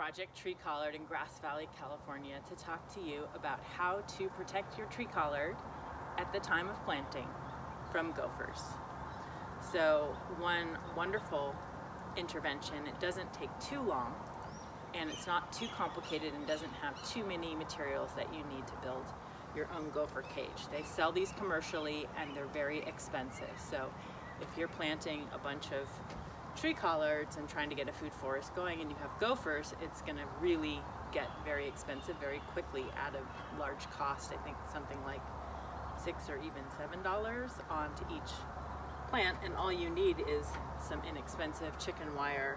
Project Tree Collard in Grass Valley, California to talk to you about how to protect your tree collard at the time of planting from gophers. So one wonderful intervention, it doesn't take too long and it's not too complicated and doesn't have too many materials that you need to build your own gopher cage. They sell these commercially and they're very expensive. So if you're planting a bunch of tree collards and trying to get a food forest going and you have gophers, it's gonna really get very expensive very quickly at a large cost. I think something like six or even seven dollars onto each plant and all you need is some inexpensive chicken wire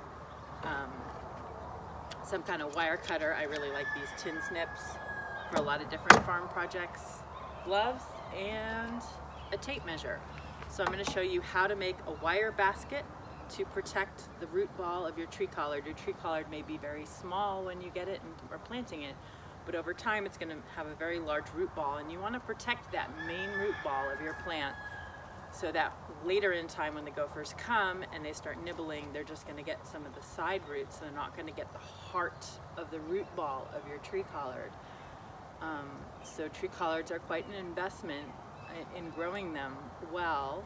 um, some kind of wire cutter I really like these tin snips for a lot of different farm projects gloves and a tape measure so I'm going to show you how to make a wire basket to protect the root ball of your tree collard. Your tree collard may be very small when you get it and are planting it, but over time it's going to have a very large root ball and you want to protect that main root ball of your plant so that later in time when the gophers come and they start nibbling they're just going to get some of the side roots they're not going to get the heart of the root ball of your tree collard um, so tree collards are quite an investment in growing them well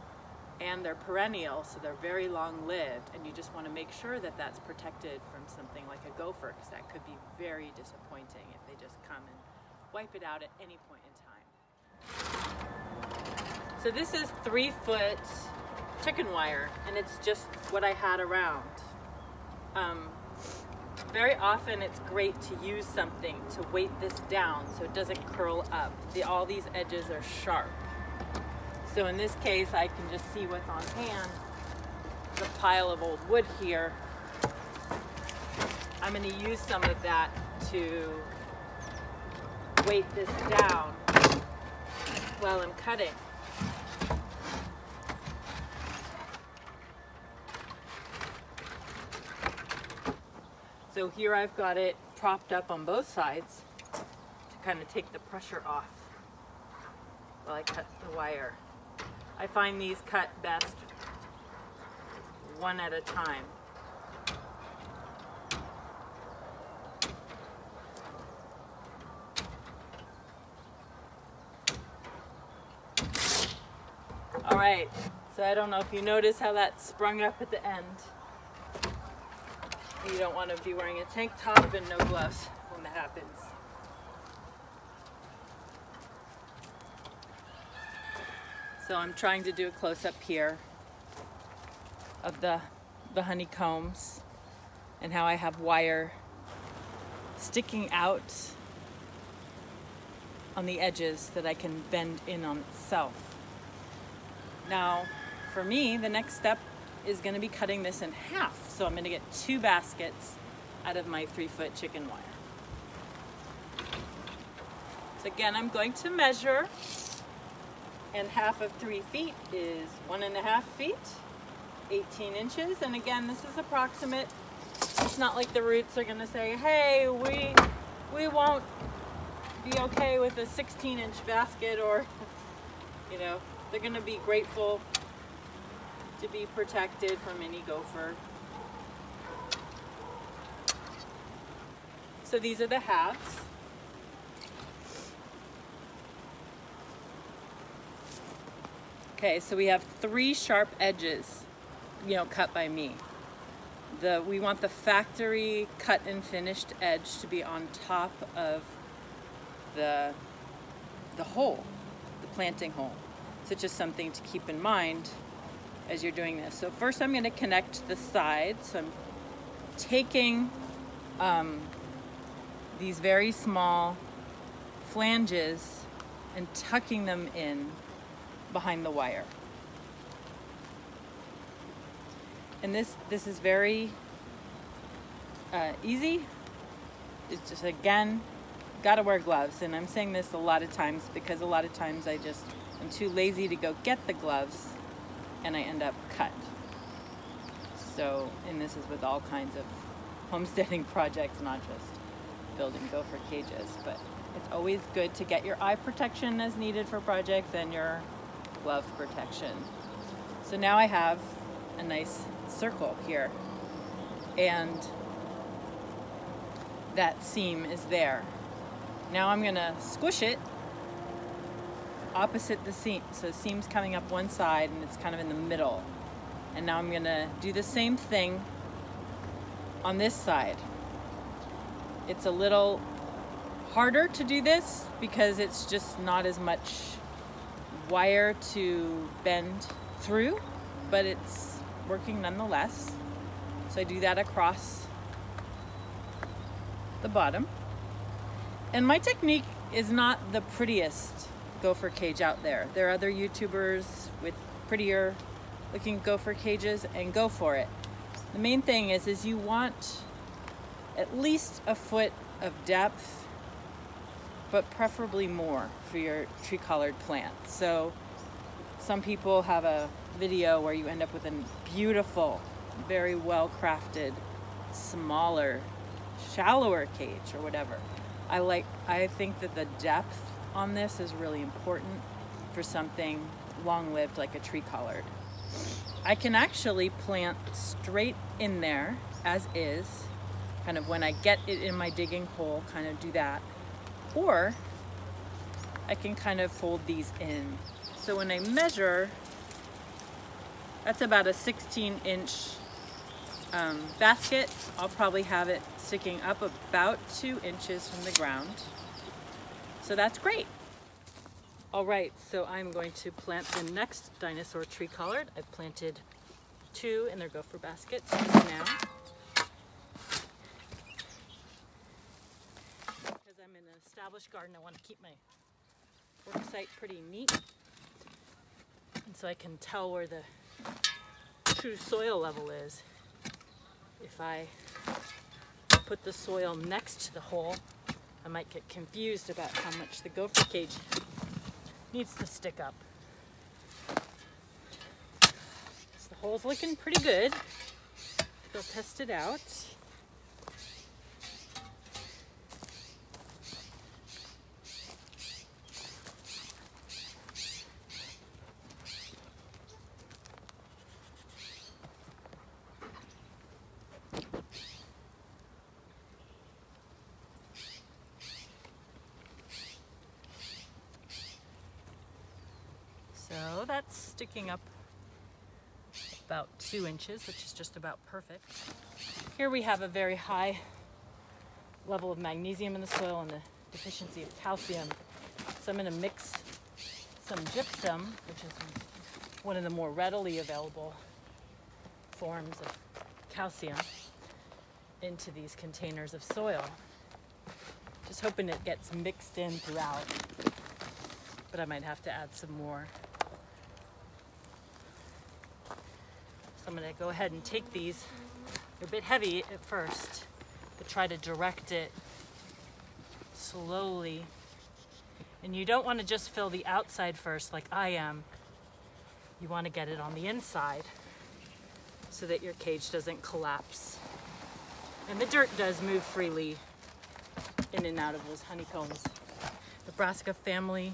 and they're perennial so they're very long lived and you just want to make sure that that's protected from something like a gopher because that could be very disappointing if they just come and wipe it out at any point in time. So this is three foot chicken wire and it's just what I had around. Um, very often it's great to use something to weight this down so it doesn't curl up. The, all these edges are sharp. So in this case, I can just see what's on hand. The pile of old wood here. I'm gonna use some of that to weight this down while I'm cutting. So here I've got it propped up on both sides to kind of take the pressure off while I cut the wire. I find these cut best one at a time. All right, so I don't know if you notice how that sprung up at the end. You don't want to be wearing a tank top and no gloves when that happens. So I'm trying to do a close-up here of the, the honeycombs and how I have wire sticking out on the edges that I can bend in on itself. Now, for me, the next step is gonna be cutting this in half. So I'm gonna get two baskets out of my three foot chicken wire. So again, I'm going to measure and half of three feet is one and a half feet, 18 inches. And again, this is approximate. It's not like the roots are gonna say, hey, we, we won't be okay with a 16 inch basket or, you know, they're gonna be grateful to be protected from any gopher. So these are the halves. Okay, so we have three sharp edges, you know, cut by me. The, we want the factory cut and finished edge to be on top of the, the hole, the planting hole. So just something to keep in mind as you're doing this. So first I'm going to connect the sides. So I'm taking um, these very small flanges and tucking them in behind the wire. And this, this is very uh, easy. It's just, again, gotta wear gloves. And I'm saying this a lot of times because a lot of times I just, I'm too lazy to go get the gloves and I end up cut. So, and this is with all kinds of homesteading projects, not just building gopher cages, but it's always good to get your eye protection as needed for projects and your glove protection. So now I have a nice circle here. And that seam is there. Now I'm gonna squish it opposite the seam. So the seam's coming up one side and it's kind of in the middle. And now I'm gonna do the same thing on this side. It's a little harder to do this because it's just not as much wire to bend through, but it's working nonetheless. So I do that across the bottom. And my technique is not the prettiest gopher cage out there. There are other YouTubers with prettier looking gopher cages and go for it. The main thing is, is you want at least a foot of depth, but preferably more for your tree collard plant. So some people have a video where you end up with a beautiful, very well crafted, smaller, shallower cage or whatever. I like, I think that the depth on this is really important for something long-lived like a tree collard. I can actually plant straight in there as is, kind of when I get it in my digging hole, kind of do that. Or I can kind of fold these in. So when I measure, that's about a 16 inch um, basket. I'll probably have it sticking up about two inches from the ground. So that's great. All right, so I'm going to plant the next dinosaur tree collard. I've planted two in their gopher baskets now. Because I'm in an established garden, I want to keep my work site pretty neat. And so I can tell where the true soil level is. If I put the soil next to the hole, I might get confused about how much the gopher cage needs to stick up. So the hole's looking pretty good. We'll test it out. So that's sticking up about two inches, which is just about perfect. Here we have a very high level of magnesium in the soil and a deficiency of calcium. So I'm gonna mix some gypsum, which is one of the more readily available forms of calcium, into these containers of soil. Just hoping it gets mixed in throughout, but I might have to add some more. I'm gonna go ahead and take these. They're a bit heavy at first, but try to direct it slowly. And you don't wanna just fill the outside first like I am. You wanna get it on the inside so that your cage doesn't collapse. And the dirt does move freely in and out of those honeycombs. The brassica family,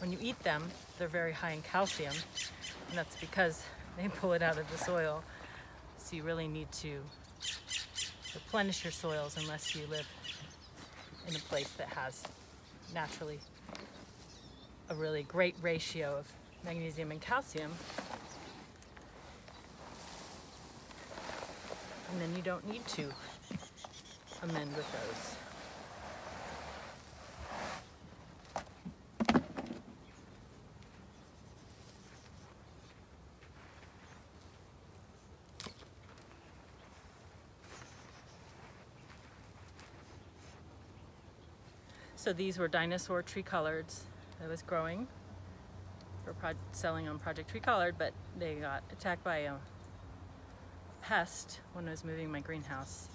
when you eat them, they're very high in calcium. And that's because they pull it out of the soil. So you really need to replenish your soils unless you live in a place that has naturally a really great ratio of magnesium and calcium. And then you don't need to amend with those. So these were dinosaur tree collards that was growing for selling on Project Tree Collard, but they got attacked by a pest when I was moving my greenhouse.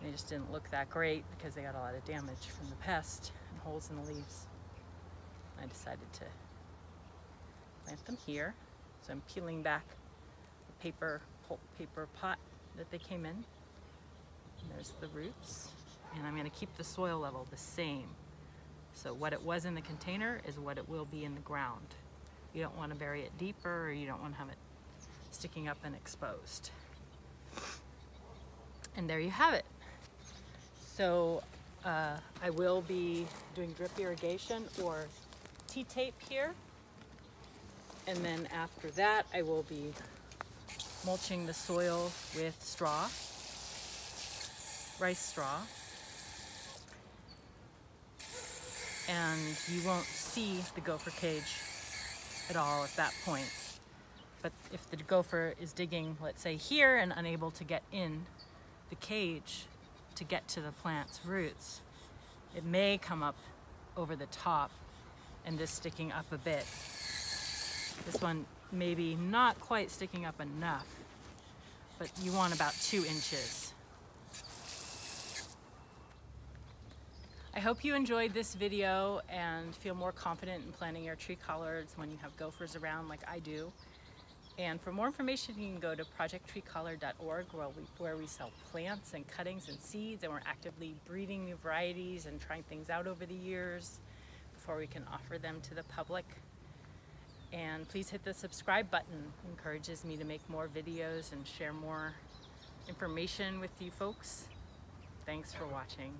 They just didn't look that great because they got a lot of damage from the pest and holes in the leaves. I decided to plant them here. So I'm peeling back the paper, pulp paper pot that they came in. And there's the roots and I'm going to keep the soil level the same. So what it was in the container is what it will be in the ground. You don't want to bury it deeper or you don't want to have it sticking up and exposed. And there you have it. So uh, I will be doing drip irrigation or T-tape here. And then after that, I will be mulching the soil with straw, rice straw. And you won't see the gopher cage at all at that point. But if the gopher is digging, let's say here, and unable to get in the cage to get to the plant's roots, it may come up over the top and this sticking up a bit. This one maybe not quite sticking up enough, but you want about two inches. I hope you enjoyed this video and feel more confident in planting your tree collards when you have gophers around like I do. And for more information, you can go to projecttreecollard.org where we, where we sell plants and cuttings and seeds and we're actively breeding new varieties and trying things out over the years before we can offer them to the public. And please hit the subscribe button. It encourages me to make more videos and share more information with you folks. Thanks for watching.